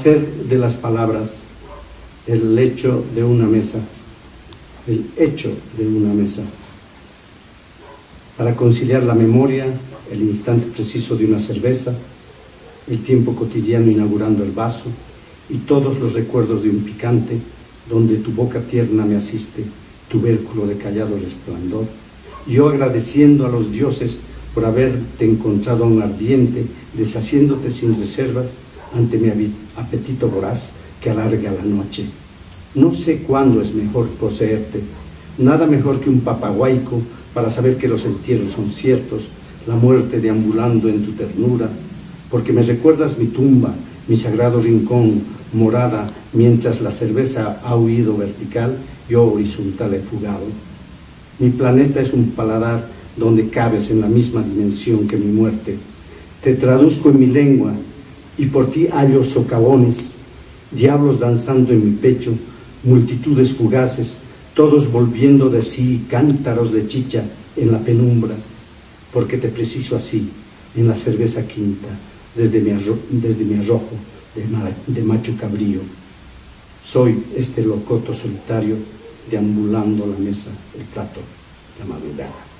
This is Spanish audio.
hacer de las palabras el hecho de una mesa, el hecho de una mesa, para conciliar la memoria, el instante preciso de una cerveza, el tiempo cotidiano inaugurando el vaso y todos los recuerdos de un picante donde tu boca tierna me asiste, tubérculo de callado resplandor, yo agradeciendo a los dioses por haberte encontrado un ardiente, deshaciéndote sin reservas ante mi apetito voraz que alarga la noche. No sé cuándo es mejor poseerte, nada mejor que un papaguaico para saber que los entierros son ciertos, la muerte deambulando en tu ternura, porque me recuerdas mi tumba, mi sagrado rincón, morada, mientras la cerveza ha huido vertical, yo horizontal he fugado. Mi planeta es un paladar donde cabes en la misma dimensión que mi muerte. Te traduzco en mi lengua y por ti hallo socavones, diablos danzando en mi pecho, multitudes fugaces, todos volviendo de sí cántaros de chicha en la penumbra, porque te preciso así, en la cerveza quinta, desde mi, arrojo de, de macho cabrío. Soy este locoto solitario deambulando la mesa, el plato, la madrugada.